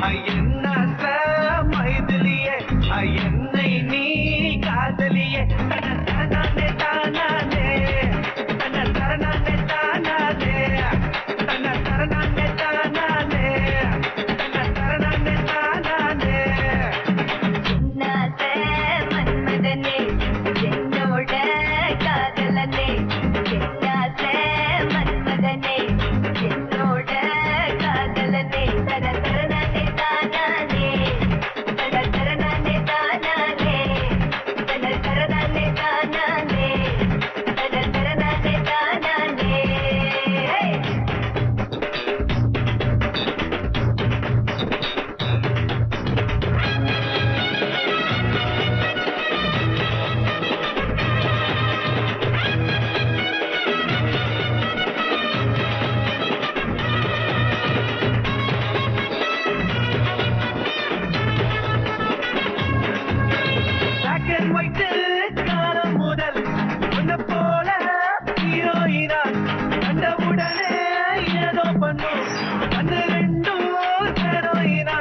மைதிலியே என்ன மைதிலியே என்னை நீ காதலியே. தானே தானே தரணானே தானே தரணானே தானே தரணானே தானே மன்மதனே என்னோட காதலனே. பேர் போயிட்டு காலம் முதல் உன்ன போல ஹீரோயினா கண்ட உடனே ஏதோ பண்ணும் அந்த ரெண்டும் ஹீரோயினா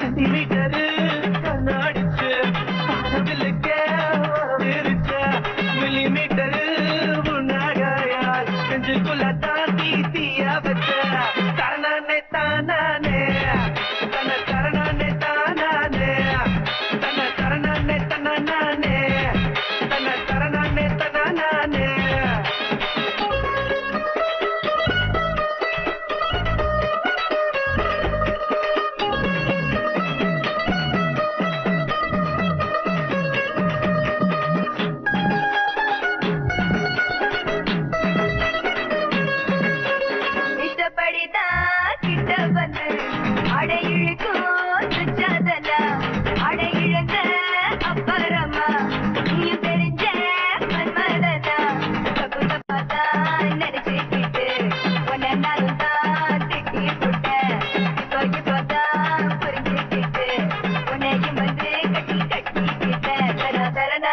சென்டிமீட்டரு கண்ணாடிச்சு மில்லிமீட்டரு உன்னாக நெஞ்சுக்குள்ள தாண்டி தீயா வச்ச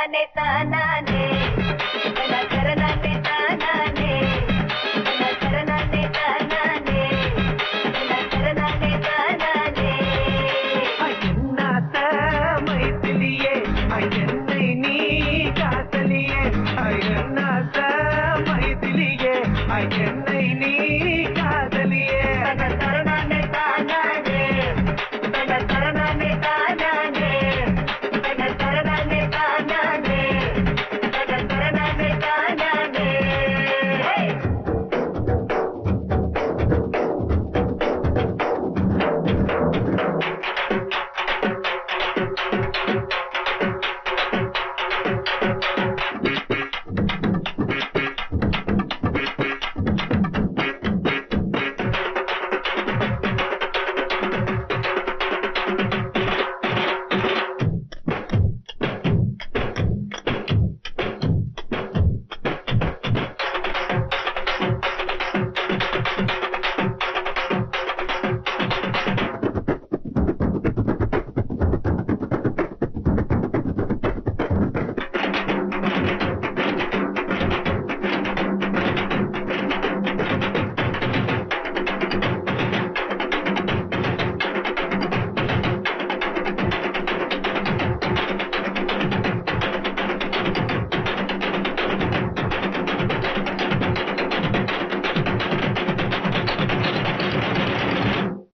ತಾನೆ ತಾನೆ